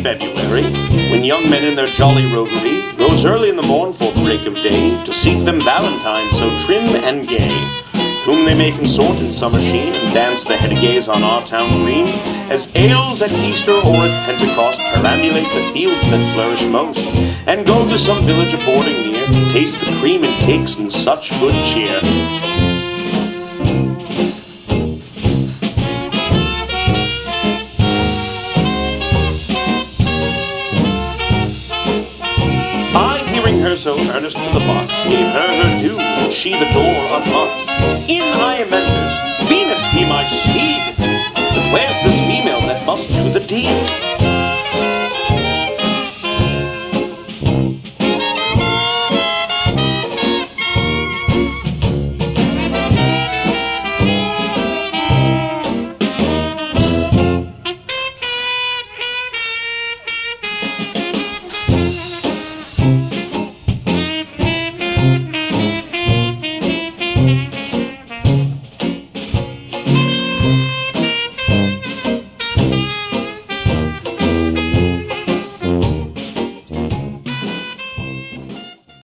story, when young men in their jolly roguery rose early in the morn for break of day to seek them valentines so trim and gay, with whom they may consort in summer sheen and dance the heady gaze on our town green, as ales at Easter or at Pentecost perambulate the fields that flourish most, and go to some village a boarding near to taste the cream and cakes in such good cheer. Her so earnest for the box, gave her her due, and she the door unlocks. In I am entered, Venus be my speed! But where's this female that must do the deed?